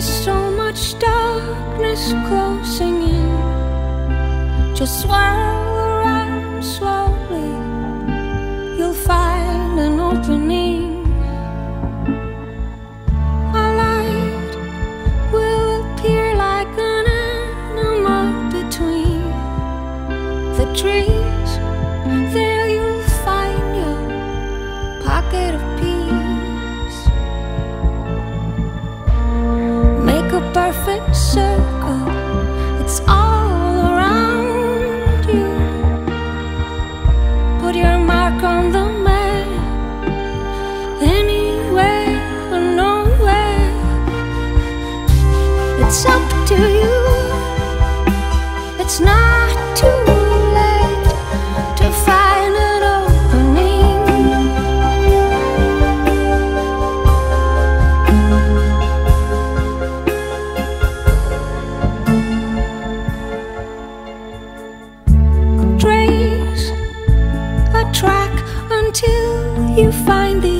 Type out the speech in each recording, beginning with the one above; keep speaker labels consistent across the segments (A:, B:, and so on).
A: There's so much darkness closing in. Just swirl around, swirl. sure until you find the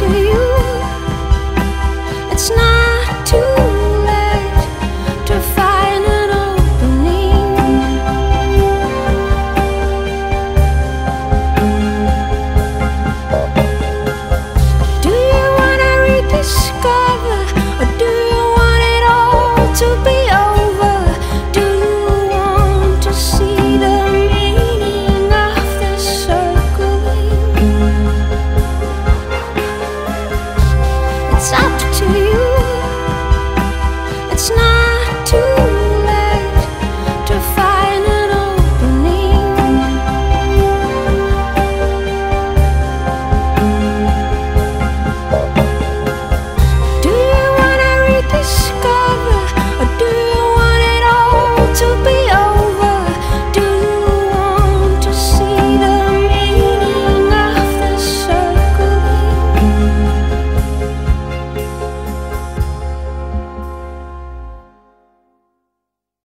A: to you.